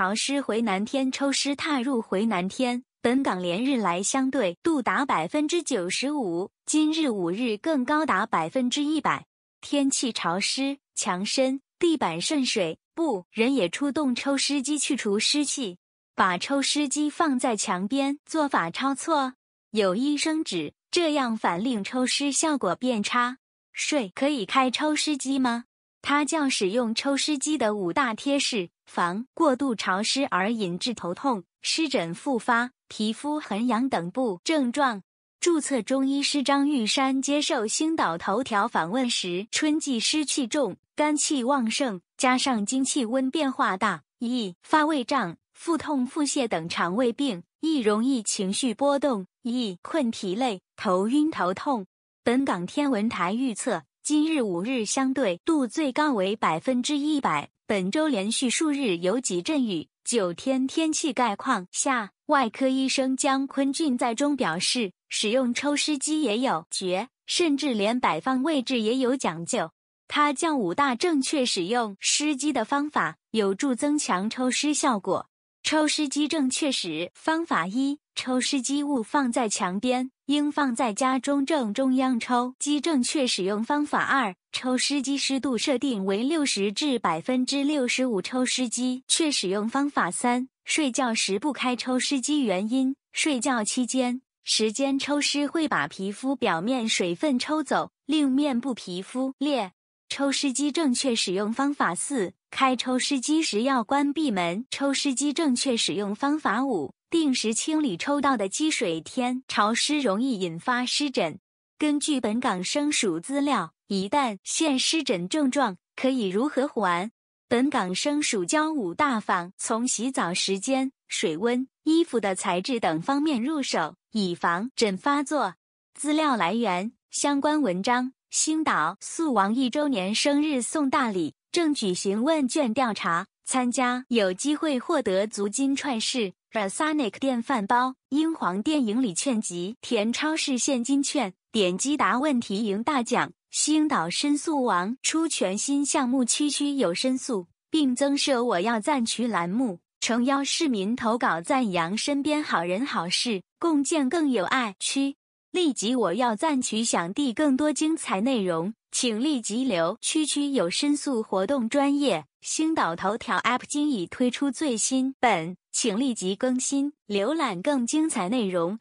潮湿回南天，抽湿踏入回南天。本港连日来相对度达百分之九十五，今日五日更高达百分之一百。天气潮湿，墙深，地板渗水，不，人也出动抽湿机去除湿气。把抽湿机放在墙边，做法抄错。有医生指这样反令抽湿效果变差。睡可以开抽湿机吗？他教使用抽湿机的五大贴士，防过度潮湿而引致头痛、湿疹复发、皮肤痕痒等部症状。注册中医师张玉山接受星岛头条访问时，春季湿气重，肝气旺盛，加上经气温变化大，易发胃胀、腹痛、腹泻等肠胃病，易容易情绪波动，易困疲累、头晕头痛。本港天文台预测。今日五日相对度最高为百分之一百，本周连续数日有几阵雨，九天天气概况下，外科医生姜坤俊在中表示，使用抽湿机也有诀，甚至连摆放位置也有讲究。他教五大正确使用湿机的方法，有助增强抽湿效果。抽湿机正确使方法一：抽湿机勿放在墙边。应放在家中正中央抽机。正确使用方法二：抽湿机湿度设定为六十至百分之六十五。抽湿机确使用方法三：睡觉时不开抽湿机。原因：睡觉期间时间抽湿会把皮肤表面水分抽走，令面部皮肤裂。抽湿机正确使用方法四：开抽湿机时要关闭门。抽湿机正确使用方法五。定时清理抽到的积水，天潮湿容易引发湿疹。根据本港生属资料，一旦现湿疹症状，可以如何缓？本港生属教五大方，从洗澡时间、水温、衣服的材质等方面入手，以防疹发作。资料来源：相关文章。星岛速王一周年生日送大礼，正举行问卷调查，参加有机会获得足金串饰。Rasonic 电饭煲、英皇电影礼券及田超市现金券，点击答问题赢大奖。星岛申诉王出全新项目“区区有申诉”，并增设“我要赞曲”栏目，诚邀市民投稿赞扬身边好人好事，共建更有爱区。立即我要赞取，想递更多精彩内容，请立即留。区区有申诉活动专业，星岛头条 App 今已推出最新本。请立即更新，浏览更精彩内容。